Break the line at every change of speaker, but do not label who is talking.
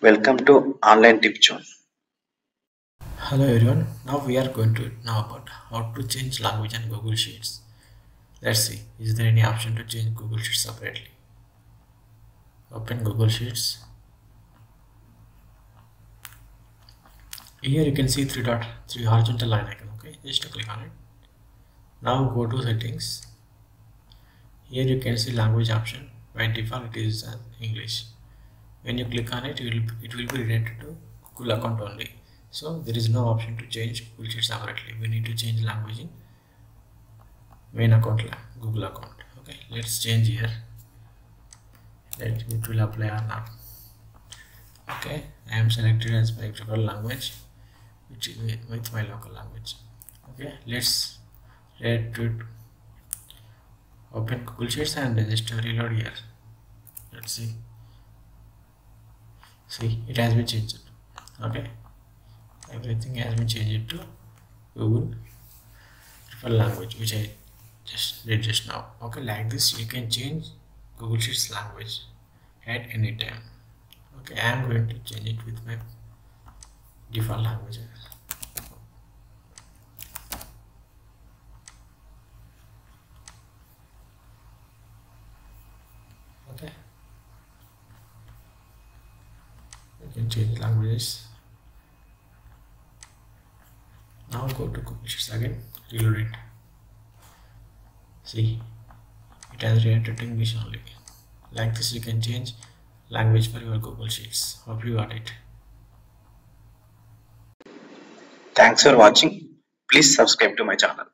Welcome to Online Tip Zone.
Hello everyone, now we are going to know about how to change language in Google Sheets. Let's see, is there any option to change Google Sheets separately? Open Google Sheets. Here you can see three dot three horizontal line icon. Okay, just click on it. Now go to settings. Here you can see language option. By default, it is English. When you click on it, it will it will be related to Google account only. So there is no option to change Google Sheets separately. We need to change language in main account Google account. Okay, let's change here. Let it will apply or not. Okay, I am selected as my preferred language, which is with my local language. Okay, let's let it open Google Sheets and just reload here. Let's see. See, it has been changed. Okay. Everything has been changed to Google preferred language which I just did just now. Okay like this you can change Google Sheets language at any time. Okay I am going to change it with my default language. Okay change languages. Now go to Google Sheets again. Reload it see it has to English only. Like this you can change language for your Google Sheets. Hope you got it.
Thanks for watching. Please subscribe to my channel.